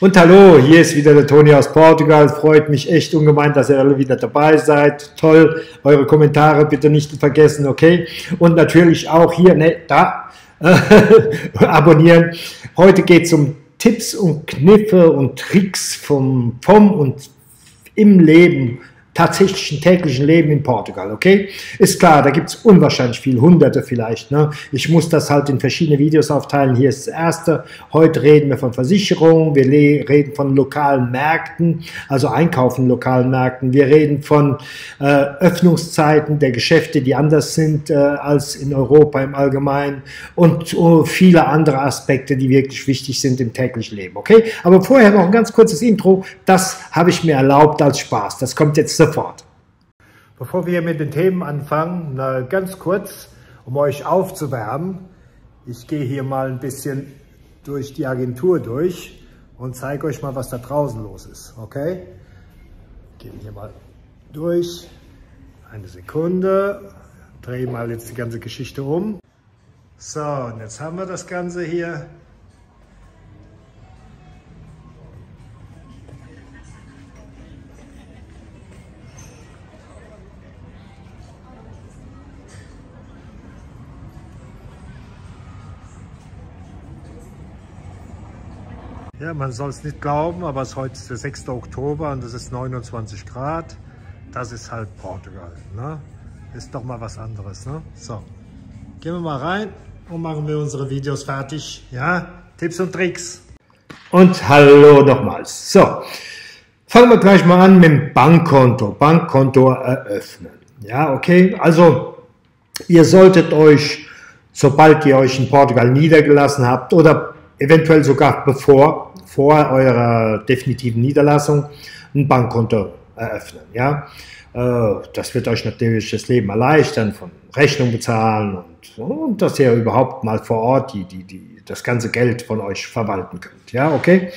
Und hallo, hier ist wieder der Toni aus Portugal. Freut mich echt ungemein, dass ihr alle wieder dabei seid. Toll, eure Kommentare bitte nicht vergessen, okay? Und natürlich auch hier, ne, da, abonnieren. Heute geht es um Tipps und Kniffe und Tricks vom, vom und im Leben tatsächlichen täglichen Leben in Portugal, okay? Ist klar, da gibt es unwahrscheinlich viel, hunderte vielleicht. Ne? Ich muss das halt in verschiedene Videos aufteilen. Hier ist das erste. Heute reden wir von Versicherungen, wir reden von lokalen Märkten, also Einkaufen in lokalen Märkten. Wir reden von äh, Öffnungszeiten der Geschäfte, die anders sind äh, als in Europa im Allgemeinen und uh, viele andere Aspekte, die wirklich wichtig sind im täglichen Leben, okay? Aber vorher noch ein ganz kurzes Intro. Das habe ich mir erlaubt als Spaß. Das kommt jetzt sofort. Bevor wir mit den Themen anfangen, ganz kurz, um euch aufzuwärmen. Ich gehe hier mal ein bisschen durch die Agentur durch und zeige euch mal, was da draußen los ist. Okay? Gehen hier mal durch. Eine Sekunde. Drehe mal jetzt die ganze Geschichte um. So, und jetzt haben wir das Ganze hier. Ja, man soll es nicht glauben, aber es ist heute der 6. Oktober und es ist 29 Grad. Das ist halt Portugal. Ne? Ist doch mal was anderes. Ne? So, gehen wir mal rein und machen wir unsere Videos fertig. Ja, Tipps und Tricks. Und hallo nochmals. So, fangen wir gleich mal an mit dem Bankkonto. Bankkonto eröffnen. Ja, okay. Also, ihr solltet euch, sobald ihr euch in Portugal niedergelassen habt oder eventuell sogar bevor, vor eurer definitiven Niederlassung, ein Bankkonto eröffnen. Ja? Äh, das wird euch natürlich das Leben erleichtern, von Rechnung bezahlen und, und dass ihr überhaupt mal vor Ort die, die, die, das ganze Geld von euch verwalten könnt. Ja, okay?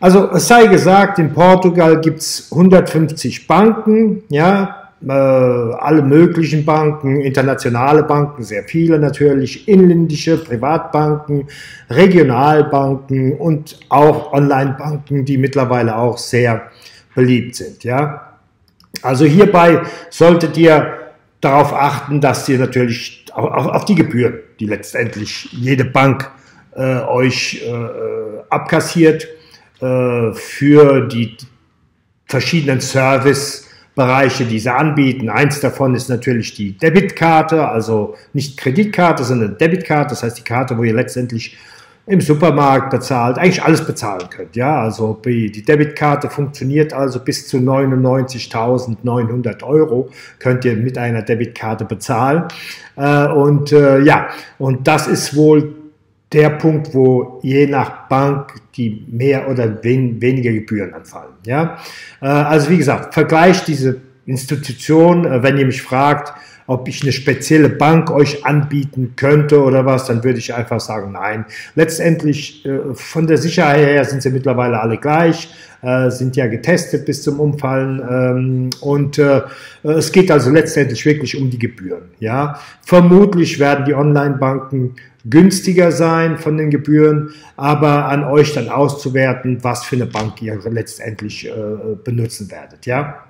Also es sei gesagt, in Portugal gibt es 150 Banken, ja, äh, alle möglichen Banken, internationale Banken, sehr viele natürlich, inländische Privatbanken, Regionalbanken und auch Online-Banken, die mittlerweile auch sehr beliebt sind. Ja? Also hierbei solltet ihr darauf achten, dass ihr natürlich auf, auf die Gebühren, die letztendlich jede Bank äh, euch äh, abkassiert, äh, für die verschiedenen Service Bereiche, die sie anbieten. Eins davon ist natürlich die Debitkarte, also nicht Kreditkarte, sondern Debitkarte, das heißt die Karte, wo ihr letztendlich im Supermarkt bezahlt, eigentlich alles bezahlen könnt. Ja, also die Debitkarte funktioniert also bis zu 99.900 Euro könnt ihr mit einer Debitkarte bezahlen. Äh, und äh, ja, und das ist wohl der Punkt, wo je nach Bank die mehr oder wen, weniger Gebühren anfallen. Ja? Äh, also wie gesagt, vergleicht diese Institution, äh, wenn ihr mich fragt, ob ich eine spezielle Bank euch anbieten könnte oder was, dann würde ich einfach sagen, nein. Letztendlich äh, von der Sicherheit her sind sie mittlerweile alle gleich, sind ja getestet bis zum Umfallen ähm, und es geht also letztendlich wirklich um die Gebühren. Ja, vermutlich werden die Online-Banken günstiger sein von den Gebühren, aber an euch dann auszuwerten, was für eine Bank ihr letztendlich äh, benutzen werdet. Ja?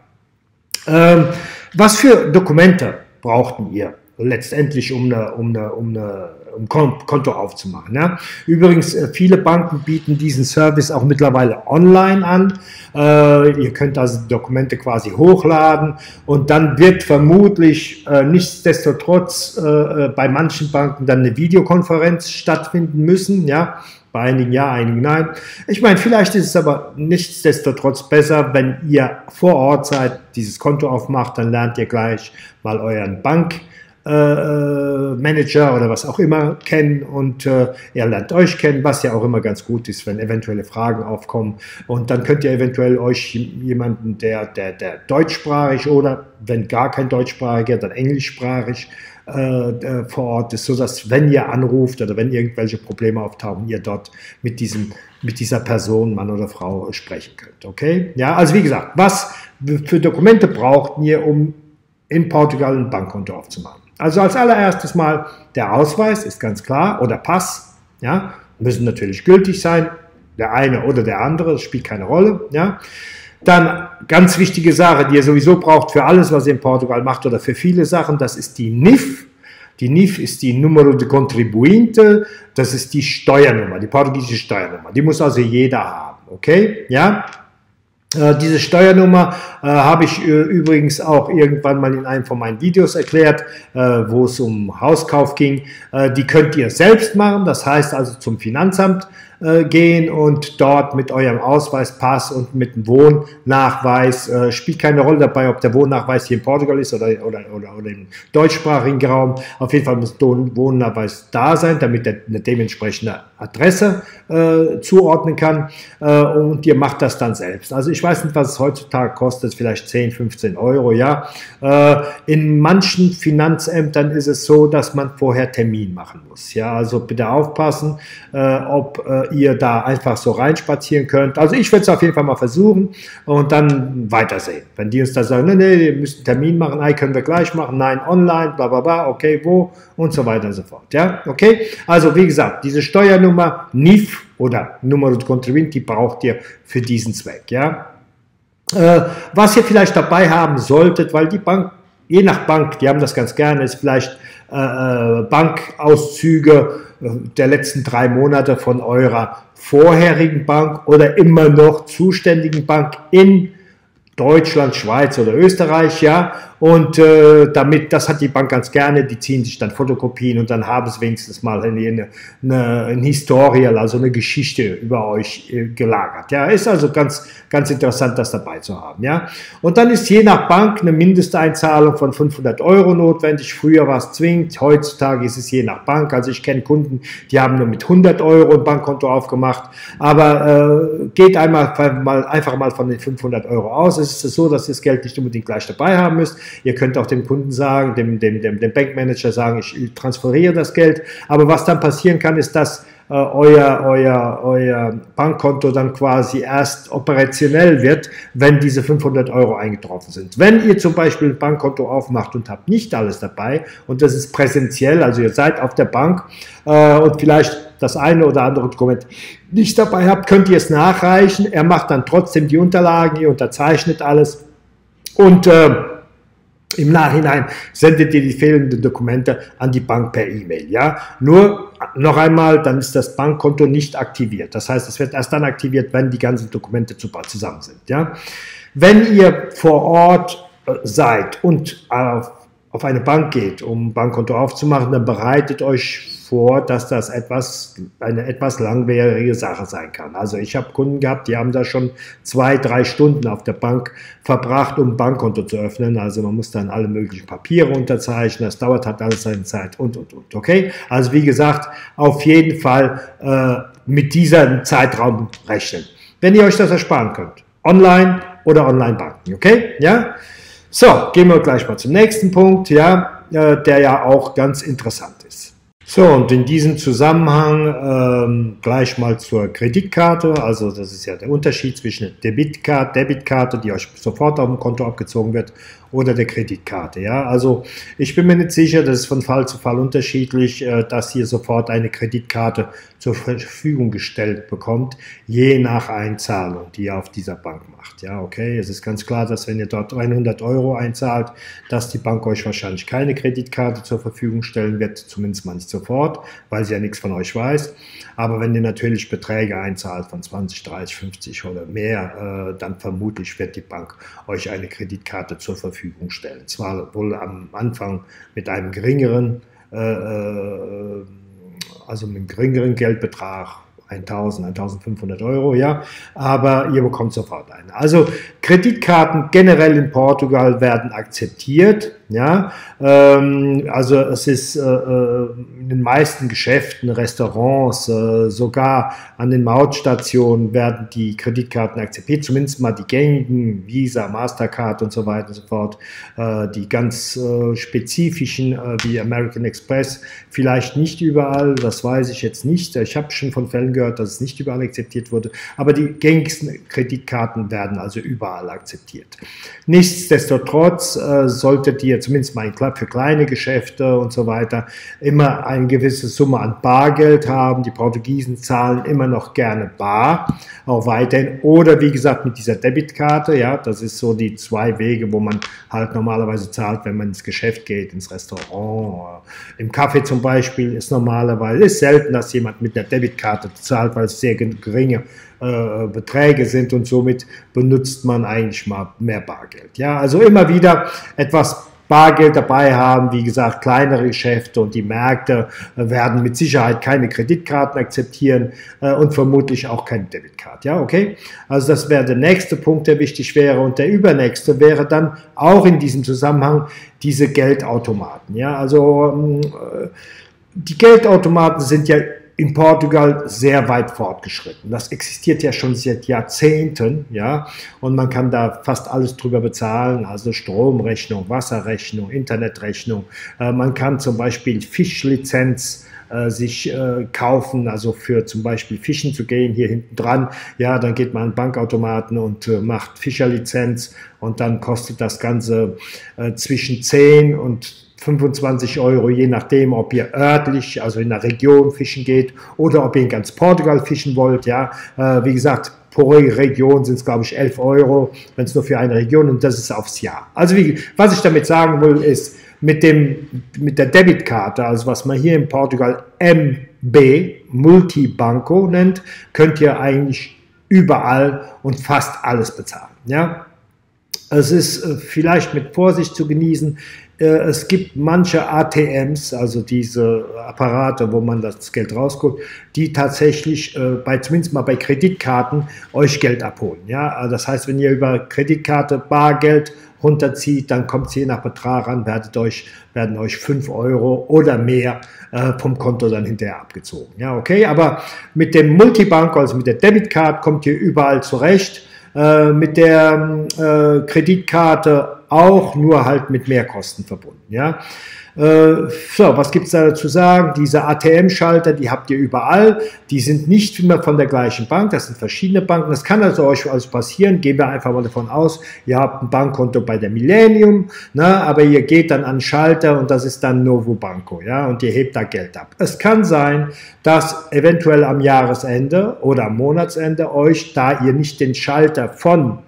Ähm, was für Dokumente brauchten ihr letztendlich, um eine, um eine, um eine um Konto aufzumachen. Ja. Übrigens, äh, viele Banken bieten diesen Service auch mittlerweile online an. Äh, ihr könnt also Dokumente quasi hochladen und dann wird vermutlich äh, nichtsdestotrotz äh, äh, bei manchen Banken dann eine Videokonferenz stattfinden müssen. Ja. Bei einigen ja, einigen nein. Ich meine, vielleicht ist es aber nichtsdestotrotz besser, wenn ihr vor Ort seid, dieses Konto aufmacht, dann lernt ihr gleich mal euren Bank Manager oder was auch immer kennen und äh, er lernt euch kennen, was ja auch immer ganz gut ist, wenn eventuelle Fragen aufkommen. Und dann könnt ihr eventuell euch jemanden, der, der, der deutschsprachig oder wenn gar kein deutschsprachiger, dann englischsprachig äh, vor Ort ist, sodass wenn ihr anruft oder wenn irgendwelche Probleme auftauchen, ihr dort mit diesem mit dieser Person, Mann oder Frau, sprechen könnt. Okay? Ja, also wie gesagt, was für Dokumente braucht ihr, um in Portugal ein Bankkonto aufzumachen? Also als allererstes mal der Ausweis ist ganz klar oder Pass, ja, müssen natürlich gültig sein. der eine oder der andere, das spielt keine Rolle. Ja. Dann ganz wichtige Sache, die ihr sowieso braucht für alles, was ihr in Portugal macht oder für viele Sachen, das ist die NIF. Die NIF ist die Numero de Contribuinte, das ist die Steuernummer, die portugiesische Steuernummer. Die muss also jeder haben, okay? Ja? Äh, diese Steuernummer äh, habe ich äh, übrigens auch irgendwann mal in einem von meinen Videos erklärt, äh, wo es um Hauskauf ging. Äh, die könnt ihr selbst machen, das heißt also zum Finanzamt äh, gehen und dort mit eurem Ausweispass und mit dem Wohnnachweis, spielt keine Rolle dabei, ob der Wohnnachweis hier in Portugal ist oder, oder, oder, oder im deutschsprachigen Raum. Auf jeden Fall muss der Wohnnachweis da sein, damit er eine dementsprechende Adresse zuordnen kann und ihr macht das dann selbst. Also ich weiß nicht, was es heutzutage kostet, vielleicht 10, 15 Euro, ja. Äh, in manchen Finanzämtern ist es so, dass man vorher Termin machen muss, ja. Also bitte aufpassen, äh, ob äh, ihr da einfach so reinspazieren könnt. Also ich werde es auf jeden Fall mal versuchen und dann weitersehen. Wenn die uns da sagen, nee, nee, ihr müsst einen Termin machen, nein, können wir gleich machen, nein, online, bla bla bla, okay, wo und so weiter und so fort. Ja, okay? Also wie gesagt, diese Steuernummer NIF oder Nummer de Contribuenti braucht ihr für diesen Zweck. Ja? Äh, was ihr vielleicht dabei haben solltet, weil die Bank je nach Bank, die haben das ganz gerne, ist vielleicht äh, äh Bankauszüge äh, der letzten drei Monate von eurer vorherigen Bank oder immer noch zuständigen Bank in Deutschland, Schweiz oder Österreich, ja, und äh, damit, das hat die Bank ganz gerne, die ziehen sich dann Fotokopien und dann haben sie wenigstens mal eine, eine, eine Historial, also eine Geschichte über euch äh, gelagert. Ja, ist also ganz, ganz interessant, das dabei zu haben. Ja, und dann ist je nach Bank eine Mindesteinzahlung von 500 Euro notwendig. Früher war es zwingend, heutzutage ist es je nach Bank. Also ich kenne Kunden, die haben nur mit 100 Euro ein Bankkonto aufgemacht, aber äh, geht einmal mal, einfach mal von den 500 Euro aus. Es ist so, dass ihr das Geld nicht unbedingt gleich dabei haben müsst. Ihr könnt auch dem Kunden sagen, dem, dem, dem, dem Bankmanager sagen, ich transferiere das Geld. Aber was dann passieren kann, ist, dass äh, euer, euer, euer Bankkonto dann quasi erst operationell wird, wenn diese 500 Euro eingetroffen sind. Wenn ihr zum Beispiel ein Bankkonto aufmacht und habt nicht alles dabei und das ist präsentiell, also ihr seid auf der Bank äh, und vielleicht das eine oder andere Dokument nicht dabei habt, könnt ihr es nachreichen. Er macht dann trotzdem die Unterlagen, ihr unterzeichnet alles und äh, im Nachhinein sendet ihr die fehlenden Dokumente an die Bank per E-Mail. Ja? Nur noch einmal, dann ist das Bankkonto nicht aktiviert. Das heißt, es wird erst dann aktiviert, wenn die ganzen Dokumente zusammen sind. Ja? Wenn ihr vor Ort äh, seid und auf, eine Bank geht, um Bankkonto aufzumachen, dann bereitet euch vor, dass das etwas, eine etwas langwierige Sache sein kann. Also ich habe Kunden gehabt, die haben da schon zwei, drei Stunden auf der Bank verbracht, um ein Bankkonto zu öffnen. Also man muss dann alle möglichen Papiere unterzeichnen, das dauert halt alles seine Zeit und, und, und. Okay? Also wie gesagt, auf jeden Fall äh, mit diesem Zeitraum rechnen. Wenn ihr euch das ersparen könnt. Online oder Online-Banken. Okay? Ja? So, gehen wir gleich mal zum nächsten Punkt, ja, äh, der ja auch ganz interessant. So, und in diesem Zusammenhang ähm, gleich mal zur Kreditkarte. Also das ist ja der Unterschied zwischen Debitkarte, Debitkarte, die euch sofort auf dem Konto abgezogen wird, oder der Kreditkarte. Ja, also ich bin mir nicht sicher, das ist von Fall zu Fall unterschiedlich, äh, dass ihr sofort eine Kreditkarte zur Verfügung gestellt bekommt, je nach Einzahlung, die ihr auf dieser Bank macht. Ja, okay, es ist ganz klar, dass wenn ihr dort 100 Euro einzahlt, dass die Bank euch wahrscheinlich keine Kreditkarte zur Verfügung stellen wird, zumindest mal nicht sofort, weil sie ja nichts von euch weiß. Aber wenn ihr natürlich Beträge einzahlt von 20, 30, 50 oder mehr, äh, dann vermutlich wird die Bank euch eine Kreditkarte zur Verfügung stellen. Zwar wohl am Anfang mit einem geringeren, äh, äh also mit einem geringeren Geldbetrag, 1000, 1500 Euro, ja, aber ihr bekommt sofort eine. Also Kreditkarten generell in Portugal werden akzeptiert, ja, ähm, also es ist äh, äh, in den meisten Geschäften, Restaurants, äh, sogar an den Mautstationen werden die Kreditkarten akzeptiert, zumindest mal die gängigen, Visa, Mastercard und so weiter und so fort, äh, die ganz äh, spezifischen äh, wie American Express, vielleicht nicht überall, das weiß ich jetzt nicht, ich habe schon von Fällen gehört, dass es nicht überall akzeptiert wurde, aber die gängigsten Kreditkarten werden also überall akzeptiert. Nichtsdestotrotz solltet ihr zumindest mal für kleine Geschäfte und so weiter immer eine gewisse Summe an Bargeld haben. Die Portugiesen zahlen immer noch gerne bar, auch weiterhin. Oder wie gesagt mit dieser Debitkarte, ja, das ist so die zwei Wege, wo man halt normalerweise zahlt, wenn man ins Geschäft geht, ins Restaurant. Im Kaffee zum Beispiel ist normalerweise, ist selten, dass jemand mit der Debitkarte zahlt, weil es sehr geringe äh, Beträge sind und somit benutzt man eigentlich mal mehr Bargeld. Ja, also immer wieder etwas Bargeld dabei haben. Wie gesagt, kleinere Geschäfte und die Märkte werden mit Sicherheit keine Kreditkarten akzeptieren äh, und vermutlich auch keine Debitkarte. Ja, okay? Also das wäre der nächste Punkt, der wichtig wäre. Und der übernächste wäre dann auch in diesem Zusammenhang diese Geldautomaten. Ja, also ähm, äh, die Geldautomaten sind ja in Portugal sehr weit fortgeschritten. Das existiert ja schon seit Jahrzehnten, ja, und man kann da fast alles drüber bezahlen, also Stromrechnung, Wasserrechnung, Internetrechnung. Äh, man kann zum Beispiel Fischlizenz äh, sich äh, kaufen, also für zum Beispiel Fischen zu gehen, hier hinten dran, ja, dann geht man an Bankautomaten und äh, macht Fischerlizenz und dann kostet das Ganze äh, zwischen 10 und 25 Euro, je nachdem, ob ihr örtlich, also in der Region fischen geht oder ob ihr in ganz Portugal fischen wollt. Ja, äh, wie gesagt, pro Region sind es, glaube ich, 11 Euro, wenn es nur für eine Region und das ist aufs Jahr. Also wie, was ich damit sagen will, ist, mit, dem, mit der Debitkarte, also was man hier in Portugal MB, Multibanco nennt, könnt ihr eigentlich überall und fast alles bezahlen. Ja? Es ist äh, vielleicht mit Vorsicht zu genießen. Äh, es gibt manche ATMs, also diese Apparate, wo man das Geld rauskommt, die tatsächlich äh, bei, zumindest mal bei Kreditkarten euch Geld abholen. Ja, also das heißt, wenn ihr über Kreditkarte Bargeld runterzieht, dann kommt es je nach Betrag an, werdet euch, werden euch fünf Euro oder mehr äh, vom Konto dann hinterher abgezogen. Ja, okay, aber mit dem Multibank, also mit der Debitkarte, kommt ihr überall zurecht. Äh, mit der äh, Kreditkarte auch, nur halt mit Mehrkosten verbunden. Ja? Äh, so, was gibt's da zu sagen? Diese ATM-Schalter, die habt ihr überall. Die sind nicht immer von der gleichen Bank. Das sind verschiedene Banken. Das kann also euch alles passieren. Gehen wir einfach mal davon aus, ihr habt ein Bankkonto bei der Millennium, ne, aber ihr geht dann an Schalter und das ist dann Novo Banco, ja, und ihr hebt da Geld ab. Es kann sein, dass eventuell am Jahresende oder am Monatsende euch, da ihr nicht den Schalter von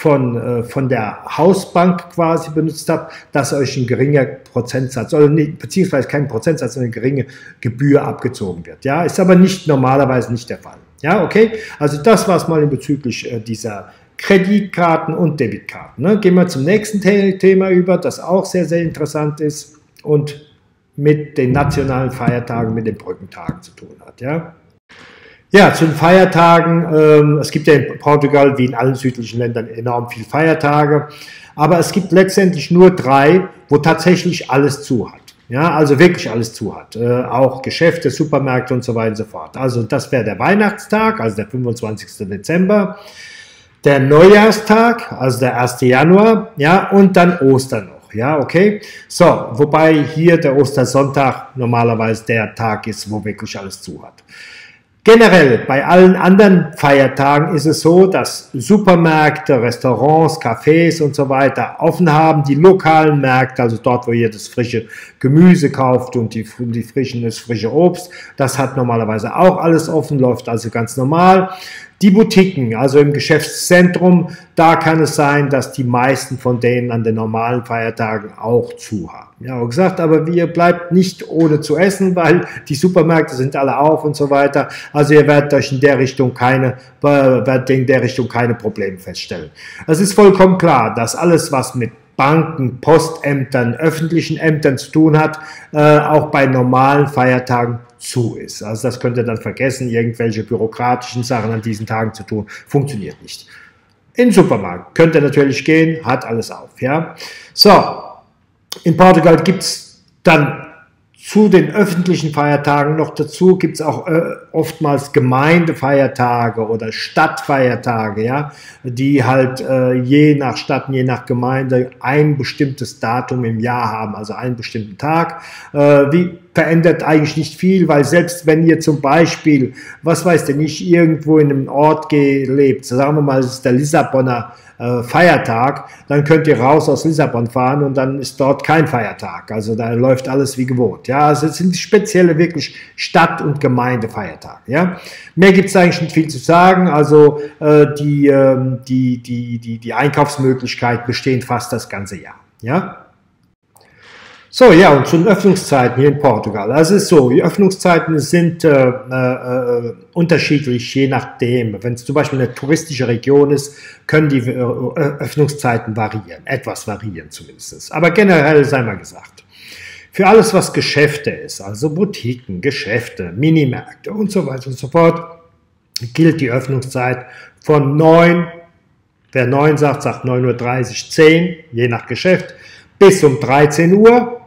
von, äh, von der Hausbank quasi benutzt habt, dass euch ein geringer Prozentsatz, oder nicht, beziehungsweise kein Prozentsatz, sondern eine geringe Gebühr abgezogen wird. Ja, ist aber nicht normalerweise nicht der Fall. Ja, okay. Also das war es mal bezüglich äh, dieser Kreditkarten und Debitkarten. Ne? Gehen wir zum nächsten Thema über, das auch sehr, sehr interessant ist und mit den nationalen Feiertagen, mit den Brückentagen zu tun hat. Ja. Ja, zu den Feiertagen. Ähm, es gibt ja in Portugal wie in allen südlichen Ländern enorm viele Feiertage. Aber es gibt letztendlich nur drei, wo tatsächlich alles zu hat. Ja, also wirklich alles zu hat. Äh, auch Geschäfte, Supermärkte und so weiter und so fort. Also das wäre der Weihnachtstag, also der 25. Dezember. Der Neujahrstag, also der 1. Januar. Ja, und dann Ostern noch. Ja, okay. So, wobei hier der Ostersonntag normalerweise der Tag ist, wo wirklich alles zu hat. Generell bei allen anderen Feiertagen ist es so, dass Supermärkte, Restaurants, Cafés und so weiter offen haben. Die lokalen Märkte, also dort, wo ihr das frische Gemüse kauft und die, die frischen, das frische Obst, das hat normalerweise auch alles offen, läuft also ganz normal. Die Boutiquen, also im Geschäftszentrum, da kann es sein, dass die meisten von denen an den normalen Feiertagen auch zu haben. Ja, gesagt, aber wir bleibt nicht ohne zu essen, weil die Supermärkte sind alle auf und so weiter. Also ihr werdet euch in der Richtung keine, werdet in der Richtung keine Probleme feststellen. Es ist vollkommen klar, dass alles, was mit Banken, Postämtern, öffentlichen Ämtern zu tun hat, äh, auch bei normalen Feiertagen zu ist. Also das könnt ihr dann vergessen, irgendwelche bürokratischen Sachen an diesen Tagen zu tun, funktioniert nicht. In Supermarkt könnt ihr natürlich gehen, hat alles auf. Ja? So, in Portugal gibt es dann zu den öffentlichen Feiertagen noch dazu gibt es auch äh, oftmals Gemeindefeiertage oder Stadtfeiertage, ja, die halt äh, je nach Stadt, je nach Gemeinde ein bestimmtes Datum im Jahr haben, also einen bestimmten Tag. Äh, wie verändert eigentlich nicht viel, weil selbst wenn ihr zum Beispiel, was weiß denn nicht, irgendwo in einem Ort lebt, sagen wir mal, es ist der Lissabonner äh, Feiertag, dann könnt ihr raus aus Lissabon fahren und dann ist dort kein Feiertag. Also da läuft alles wie gewohnt. Ja, also es sind spezielle wirklich Stadt- und Gemeindefeiertage. Ja, mehr gibt es eigentlich nicht viel zu sagen. Also äh, die, äh, die, die, die, die Einkaufsmöglichkeiten bestehen fast das ganze Jahr. Ja. So, ja, und zu den Öffnungszeiten hier in Portugal. Also es ist so, die Öffnungszeiten sind äh, äh, unterschiedlich, je nachdem. Wenn es zum Beispiel eine touristische Region ist, können die äh, Öffnungszeiten variieren, etwas variieren zumindest. Aber generell sei mal gesagt, für alles, was Geschäfte ist, also Boutiquen, Geschäfte, Minimärkte und so weiter und so fort, gilt die Öffnungszeit von 9, wer 9 sagt, sagt 9.30 Uhr, 10, je nach Geschäft, bis um 13 Uhr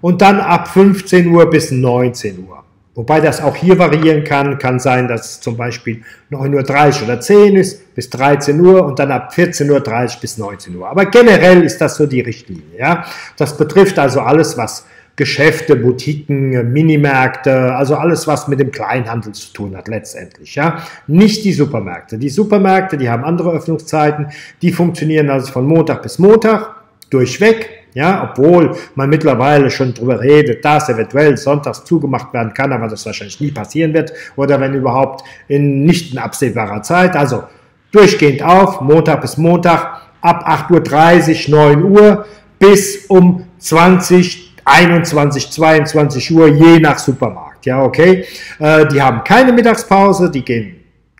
und dann ab 15 Uhr bis 19 Uhr. Wobei das auch hier variieren kann, kann sein, dass es zum Beispiel 9.30 Uhr oder 10 ist bis 13 Uhr und dann ab 14.30 Uhr bis 19 Uhr. Aber generell ist das so die Richtlinie. Ja? Das betrifft also alles, was Geschäfte, Boutiquen, Minimärkte, also alles, was mit dem Kleinhandel zu tun hat letztendlich. Ja? Nicht die Supermärkte. Die Supermärkte, die haben andere Öffnungszeiten, die funktionieren also von Montag bis Montag durchweg ja, obwohl man mittlerweile schon darüber redet, dass eventuell sonntags zugemacht werden kann, aber das wahrscheinlich nie passieren wird oder wenn überhaupt in nicht in absehbarer Zeit. Also durchgehend auf, Montag bis Montag, ab 8.30 Uhr, 9 Uhr bis um 20, 21, 22 Uhr, je nach Supermarkt. Ja, okay. Äh, die haben keine Mittagspause, die gehen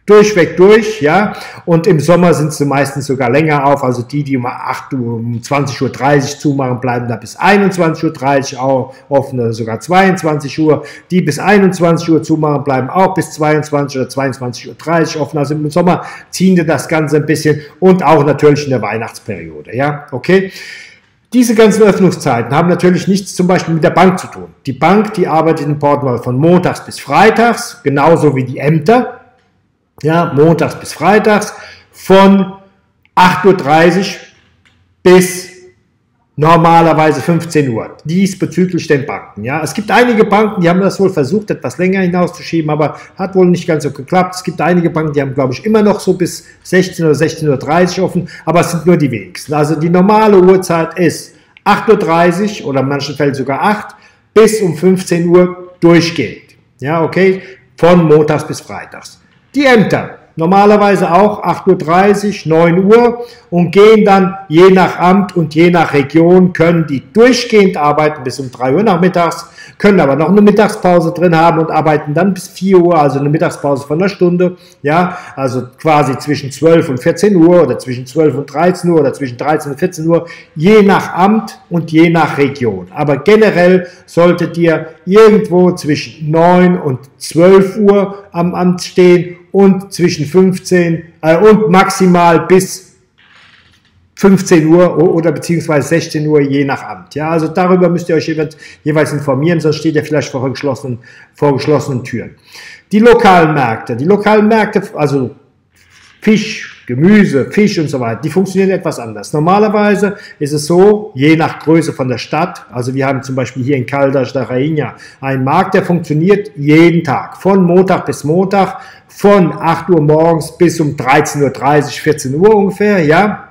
durchweg durch, ja. Und im Sommer sind sie meistens sogar länger auf. Also die, die um 8 Uhr, um 20.30 Uhr zumachen, bleiben da bis 21.30 Uhr offen oder sogar 22 Uhr. Die bis 21 Uhr zumachen, bleiben auch bis 22 oder 22.30 Uhr offen. Also im Sommer ziehen die das Ganze ein bisschen und auch natürlich in der Weihnachtsperiode, ja. Okay. Diese ganzen Öffnungszeiten haben natürlich nichts zum Beispiel mit der Bank zu tun. Die Bank, die arbeitet in Portugal von montags bis freitags, genauso wie die Ämter ja, montags bis freitags von 8.30 Uhr bis normalerweise 15 Uhr. Dies bezüglich den Banken. Ja, es gibt einige Banken, die haben das wohl versucht, etwas länger hinauszuschieben, aber hat wohl nicht ganz so geklappt. Es gibt einige Banken, die haben, glaube ich, immer noch so bis 16 oder 16.30 Uhr offen, aber es sind nur die wenigsten. Also die normale Uhrzeit ist 8.30 Uhr oder in manchen Fällen sogar 8 bis um 15 Uhr durchgehend. Ja, okay, von montags bis freitags. Die Ämter, normalerweise auch 8.30 Uhr, 9 Uhr und gehen dann je nach Amt und je nach Region, können die durchgehend arbeiten bis um 3 Uhr nachmittags, können aber noch eine Mittagspause drin haben und arbeiten dann bis 4 Uhr, also eine Mittagspause von einer Stunde, ja, also quasi zwischen 12 und 14 Uhr oder zwischen 12 und 13 Uhr oder zwischen 13 und 14 Uhr, je nach Amt und je nach Region. Aber generell solltet ihr irgendwo zwischen 9 und 12 Uhr am Amt stehen und zwischen 15 äh, und maximal bis 15 Uhr oder beziehungsweise 16 Uhr je nach Amt. Ja, also darüber müsst ihr euch jeweils informieren, sonst steht ihr vielleicht vor geschlossenen, vor geschlossenen Türen. Die lokalen Märkte, die lokalen Märkte, also Fisch, Gemüse, Fisch und so weiter, die funktionieren etwas anders. Normalerweise ist es so, je nach Größe von der Stadt, also wir haben zum Beispiel hier in Caldas da Rainha einen Markt, der funktioniert jeden Tag, von Montag bis Montag, von 8 Uhr morgens bis um 13.30 Uhr, 14 Uhr ungefähr, ja.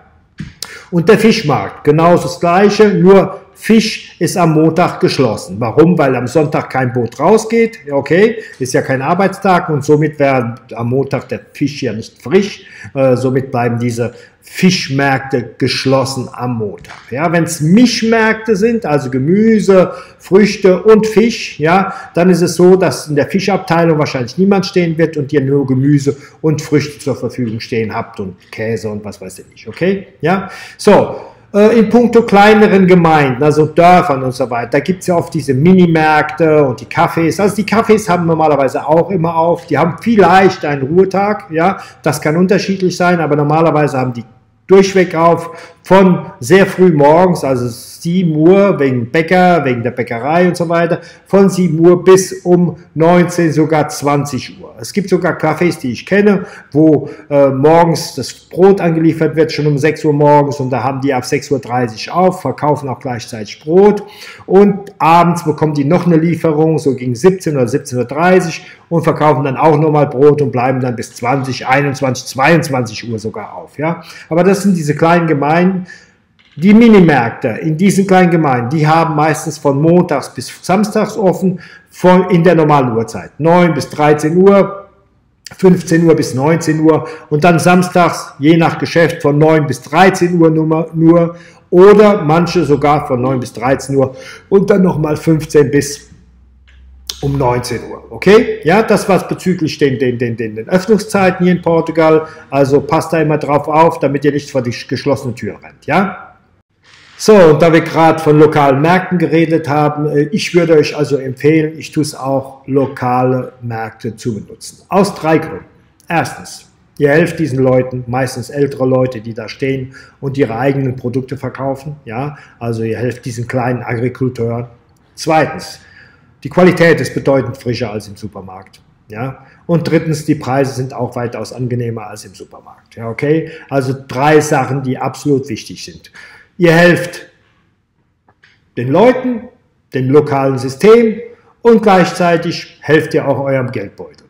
Und der Fischmarkt, genauso das gleiche, nur Fisch ist am Montag geschlossen. Warum? Weil am Sonntag kein Boot rausgeht. Okay, ist ja kein Arbeitstag und somit wäre am Montag der Fisch ja nicht frisch. Äh, somit bleiben diese Fischmärkte geschlossen am Montag. Ja, wenn es Mischmärkte sind, also Gemüse, Früchte und Fisch, ja, dann ist es so, dass in der Fischabteilung wahrscheinlich niemand stehen wird und ihr nur Gemüse und Früchte zur Verfügung stehen habt und Käse und was weiß ich nicht. Okay, ja, so. Äh, in puncto kleineren Gemeinden, also Dörfern und so weiter, da gibt es ja oft diese Minimärkte und die Cafés. Also die Cafés haben normalerweise auch immer auf. Die haben vielleicht einen Ruhetag, ja, das kann unterschiedlich sein, aber normalerweise haben die durchweg auf, von sehr früh morgens, also 7 Uhr wegen Bäcker, wegen der Bäckerei und so weiter, von 7 Uhr bis um 19, sogar 20 Uhr. Es gibt sogar Cafés, die ich kenne, wo äh, morgens das Brot angeliefert wird, schon um 6 Uhr morgens und da haben die ab 6.30 Uhr auf, verkaufen auch gleichzeitig Brot und abends bekommen die noch eine Lieferung, so gegen 17 oder 17.30 Uhr und verkaufen dann auch nochmal Brot und bleiben dann bis 20, 21, 22 Uhr sogar auf. Ja? Aber das sind diese kleinen Gemeinden, die Minimärkte in diesen kleinen Gemeinden, die haben meistens von montags bis samstags offen, von, in der normalen Uhrzeit. 9 bis 13 Uhr, 15 Uhr bis 19 Uhr und dann samstags, je nach Geschäft, von 9 bis 13 Uhr nur, nur oder manche sogar von 9 bis 13 Uhr und dann nochmal 15 bis um 19 Uhr. Okay? Ja, das war's bezüglich den, den, den, den, Öffnungszeiten hier in Portugal. Also passt da immer drauf auf, damit ihr nicht vor die geschlossene Tür rennt. Ja? So, und da wir gerade von lokalen Märkten geredet haben, äh, ich würde euch also empfehlen, ich tue es auch, lokale Märkte zu benutzen. Aus drei Gründen. Erstens, ihr helft diesen Leuten, meistens ältere Leute, die da stehen und ihre eigenen Produkte verkaufen. Ja, also ihr helft diesen kleinen Agrikulteuren. Zweitens, die Qualität ist bedeutend frischer als im Supermarkt. Ja, und drittens, die Preise sind auch weitaus angenehmer als im Supermarkt. Ja, okay? Also drei Sachen, die absolut wichtig sind. Ihr helft den Leuten, dem lokalen System und gleichzeitig helft ihr auch eurem Geldbeutel.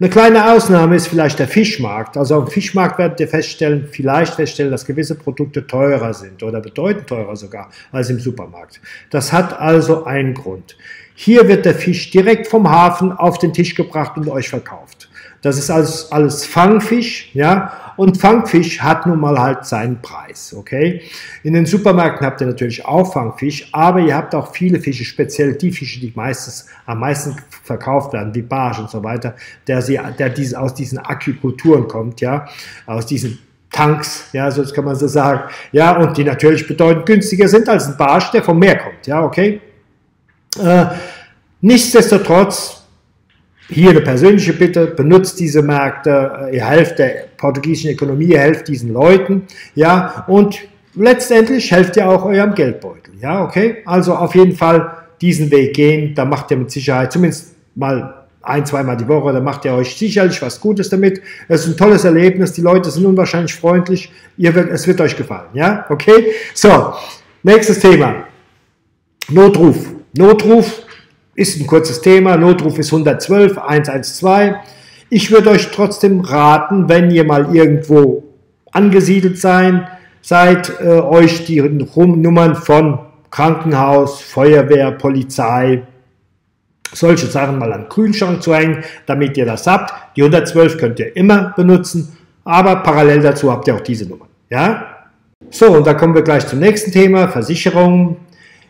Eine kleine Ausnahme ist vielleicht der Fischmarkt. Also am Fischmarkt werdet ihr feststellen, vielleicht feststellen, dass gewisse Produkte teurer sind oder bedeutend teurer sogar als im Supermarkt. Das hat also einen Grund. Hier wird der Fisch direkt vom Hafen auf den Tisch gebracht und euch verkauft. Das ist alles, alles Fangfisch, ja, und Fangfisch hat nun mal halt seinen Preis, okay? In den Supermärkten habt ihr natürlich auch Fangfisch, aber ihr habt auch viele Fische, speziell die Fische, die meistens am meisten verkauft werden, wie Barsch und so weiter, der, sie, der diese, aus diesen Aquikulturen kommt, ja, aus diesen Tanks, ja, so kann man so sagen, ja, und die natürlich bedeutend günstiger sind als ein Barsch, der vom Meer kommt, ja, okay? Äh, nichtsdestotrotz hier eine persönliche Bitte, benutzt diese Märkte, ihr helft der portugiesischen Ökonomie, ihr helft diesen Leuten, ja, und letztendlich helft ihr auch eurem Geldbeutel, ja, okay? Also auf jeden Fall diesen Weg gehen, da macht ihr mit Sicherheit zumindest mal ein, zweimal die Woche, da macht ihr euch sicherlich was Gutes damit. Es ist ein tolles Erlebnis, die Leute sind unwahrscheinlich freundlich, ihr wird, es wird euch gefallen, ja, okay? So, nächstes Thema, Notruf. Notruf, ist ein kurzes Thema. Notruf ist 112 112. Ich würde euch trotzdem raten, wenn ihr mal irgendwo angesiedelt sein, seid, äh, euch die Nummern von Krankenhaus, Feuerwehr, Polizei, solche Sachen mal an den Kühlschrank zu hängen, damit ihr das habt. Die 112 könnt ihr immer benutzen, aber parallel dazu habt ihr auch diese Nummern. Ja? So, und da kommen wir gleich zum nächsten Thema, Versicherung.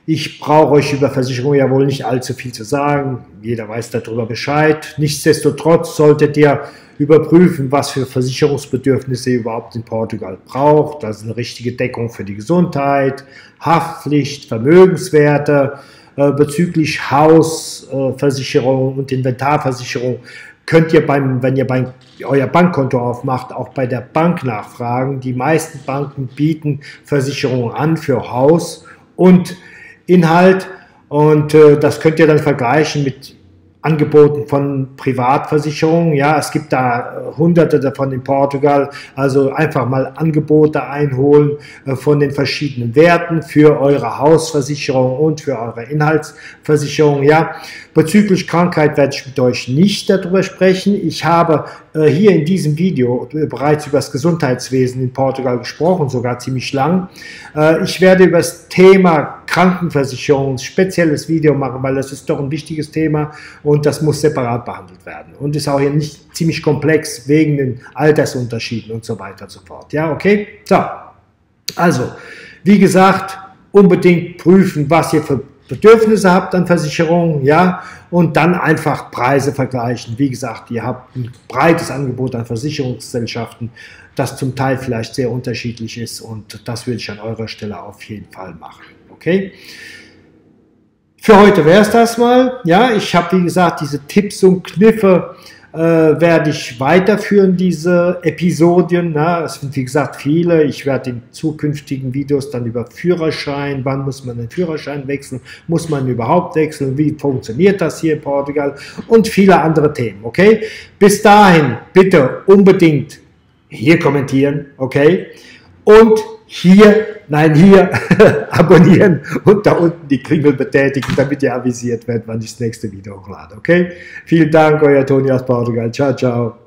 Ich brauche euch über Versicherungen ja wohl nicht allzu viel zu sagen. Jeder weiß darüber Bescheid. Nichtsdestotrotz solltet ihr überprüfen, was für Versicherungsbedürfnisse ihr überhaupt in Portugal braucht. Also eine richtige Deckung für die Gesundheit, Haftpflicht, Vermögenswerte, äh, bezüglich Hausversicherung und Inventarversicherung könnt ihr beim, wenn ihr beim, euer Bankkonto aufmacht, auch bei der Bank nachfragen. Die meisten Banken bieten Versicherungen an für Haus und Inhalt und äh, das könnt ihr dann vergleichen mit Angeboten von Privatversicherungen. Ja, es gibt da äh, hunderte davon in Portugal. Also einfach mal Angebote einholen äh, von den verschiedenen Werten für eure Hausversicherung und für eure Inhaltsversicherung. Ja, bezüglich Krankheit werde ich mit euch nicht darüber sprechen. Ich habe hier in diesem Video bereits über das Gesundheitswesen in Portugal gesprochen, sogar ziemlich lang. Ich werde über das Thema Krankenversicherung ein spezielles Video machen, weil das ist doch ein wichtiges Thema und das muss separat behandelt werden und ist auch hier nicht ziemlich komplex wegen den Altersunterschieden und so weiter und so fort. Ja, okay? So, also, wie gesagt, unbedingt prüfen, was ihr für Bedürfnisse habt an Versicherungen, ja, und dann einfach Preise vergleichen. Wie gesagt, ihr habt ein breites Angebot an Versicherungsgesellschaften, das zum Teil vielleicht sehr unterschiedlich ist und das würde ich an eurer Stelle auf jeden Fall machen. Okay? Für heute wäre es das mal. Ja, ich habe wie gesagt diese Tipps und Kniffe äh, werde ich weiterführen, diese Episodien. Ne? Es sind wie gesagt viele. Ich werde in zukünftigen Videos dann über Führerschein, wann muss man den Führerschein wechseln, muss man überhaupt wechseln, wie funktioniert das hier in Portugal und viele andere Themen. Okay? Bis dahin bitte unbedingt hier kommentieren, okay? Und hier, nein, hier abonnieren und da unten die Klingel betätigen, damit ihr avisiert werdet, wann ich das nächste Video hochlade, okay? Vielen Dank, euer Toni aus Portugal. Ciao, ciao.